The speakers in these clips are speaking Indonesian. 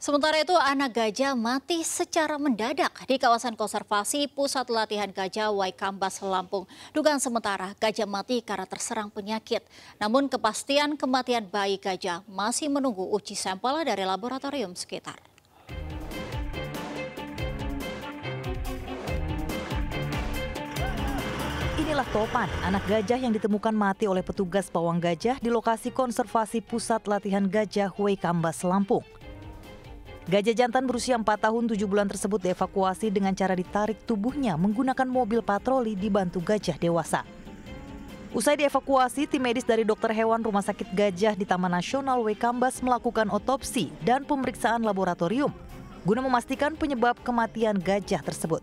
Sementara itu, anak gajah mati secara mendadak di kawasan konservasi Pusat Latihan Gajah Waikambas, Lampung. Dugaan sementara, gajah mati karena terserang penyakit. Namun kepastian kematian bayi gajah masih menunggu uji sampel dari laboratorium sekitar. Inilah Topan, anak gajah yang ditemukan mati oleh petugas pawang gajah di lokasi konservasi Pusat Latihan Gajah Waikambas, Lampung. Gajah jantan berusia 4 tahun 7 bulan tersebut dievakuasi dengan cara ditarik tubuhnya menggunakan mobil patroli dibantu gajah dewasa. Usai dievakuasi, tim medis dari dokter hewan Rumah Sakit Gajah di Taman Nasional Wekambas melakukan otopsi dan pemeriksaan laboratorium guna memastikan penyebab kematian gajah tersebut.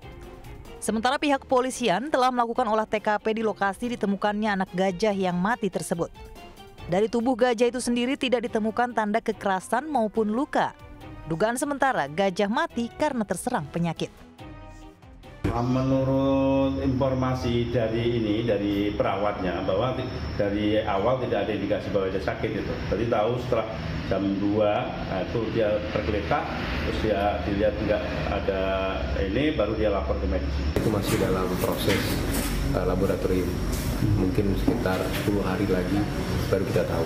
Sementara pihak kepolisian telah melakukan olah TKP di lokasi ditemukannya anak gajah yang mati tersebut. Dari tubuh gajah itu sendiri tidak ditemukan tanda kekerasan maupun luka. Dugaan sementara gajah mati karena terserang penyakit. Menurut informasi dari ini dari perawatnya bahwa dari awal tidak ada indikasi bahwa dia sakit itu. Tadi tahu setelah jam 2 nah itu dia tergeletak terus dia dilihat tidak ada ini baru dia lapor ke medis. Itu masih dalam proses uh, laboratorium. Mungkin sekitar 10 hari lagi baru kita tahu.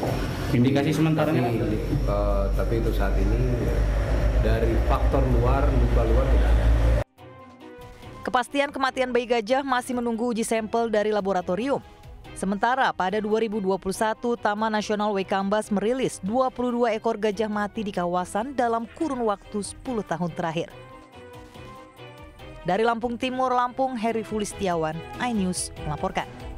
Indikasi sementaranya tapi, uh, tapi untuk saat ini dari faktor luar, luka luar tidak ada. Kepastian kematian bayi gajah masih menunggu uji sampel dari laboratorium. Sementara pada 2021 Taman Nasional Wekambas merilis 22 ekor gajah mati di kawasan dalam kurun waktu 10 tahun terakhir. Dari Lampung Timur, Lampung, Heri Fulistiawan, iNews melaporkan.